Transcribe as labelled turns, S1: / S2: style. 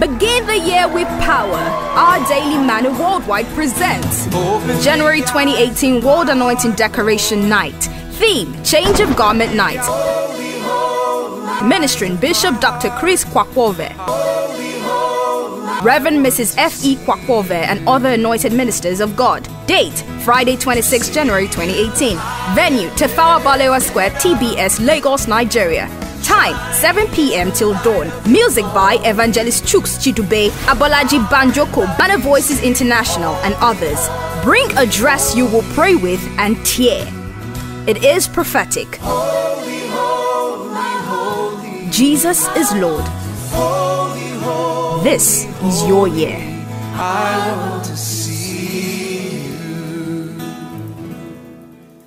S1: Begin the year with power. Our Daily Manna Worldwide presents January 2018 World Anointing Decoration Night. Theme Change of Garment Night. Ministering Bishop Dr. Chris Kwakpovwe. Reverend Mrs. F.E. Kwakpovwe and other anointed ministers of God. Date Friday 26 January 2018. Venue Tafawa Balewa Square, TBS, Lagos, Nigeria. Time 7 p.m. till dawn. Music by Evangelist Chooks Chidube, Abolaji Banjoko, Banner Voices International, and others. Bring a dress you will pray with and tear. It is prophetic. Jesus is Lord. This is your year.